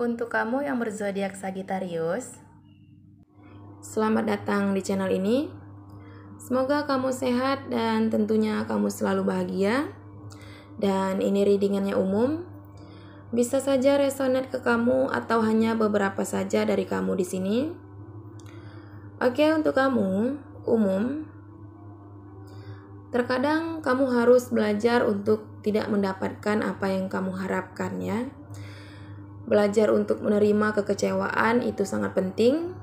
Untuk kamu yang berzodiak Sagittarius, selamat datang di channel ini. Semoga kamu sehat dan tentunya kamu selalu bahagia. Dan ini readingannya umum. Bisa saja resonate ke kamu atau hanya beberapa saja dari kamu di sini. Oke, untuk kamu umum. Terkadang kamu harus belajar untuk tidak mendapatkan apa yang kamu harapkan ya Belajar untuk menerima kekecewaan itu sangat penting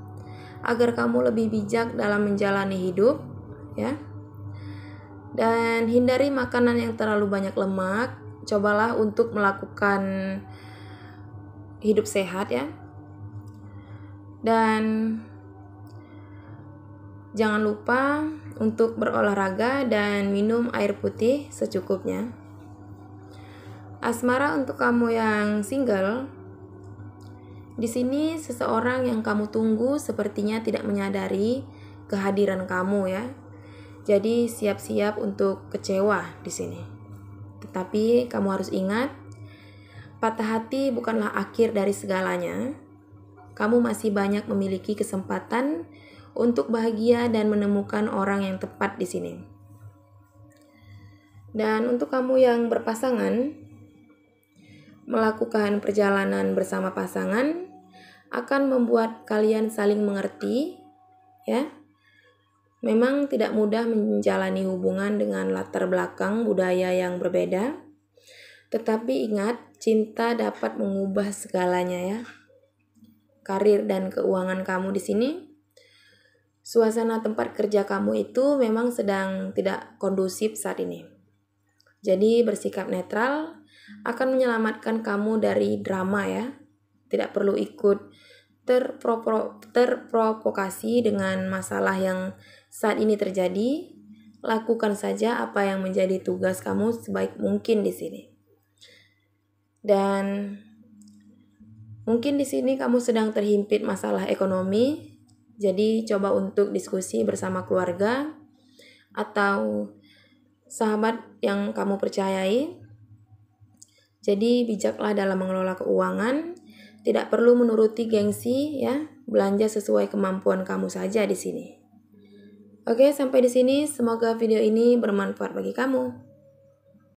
agar kamu lebih bijak dalam menjalani hidup, ya. Dan hindari makanan yang terlalu banyak lemak. Cobalah untuk melakukan hidup sehat ya. Dan jangan lupa untuk berolahraga dan minum air putih secukupnya. Asmara untuk kamu yang single, di sini seseorang yang kamu tunggu sepertinya tidak menyadari kehadiran kamu ya. Jadi siap-siap untuk kecewa di sini. Tetapi kamu harus ingat, patah hati bukanlah akhir dari segalanya. Kamu masih banyak memiliki kesempatan untuk bahagia dan menemukan orang yang tepat di sini. Dan untuk kamu yang berpasangan, melakukan perjalanan bersama pasangan akan membuat kalian saling mengerti, ya. Memang tidak mudah menjalani hubungan dengan latar belakang budaya yang berbeda, tetapi ingat, cinta dapat mengubah segalanya ya. Karir dan keuangan kamu di sini, suasana tempat kerja kamu itu memang sedang tidak kondusif saat ini. Jadi bersikap netral akan menyelamatkan kamu dari drama ya tidak perlu ikut terpro terprovokasi dengan masalah yang saat ini terjadi. Lakukan saja apa yang menjadi tugas kamu sebaik mungkin di sini. Dan mungkin di sini kamu sedang terhimpit masalah ekonomi, jadi coba untuk diskusi bersama keluarga atau sahabat yang kamu percayai. Jadi bijaklah dalam mengelola keuangan tidak perlu menuruti gengsi ya, belanja sesuai kemampuan kamu saja di sini. Oke, sampai di sini. Semoga video ini bermanfaat bagi kamu.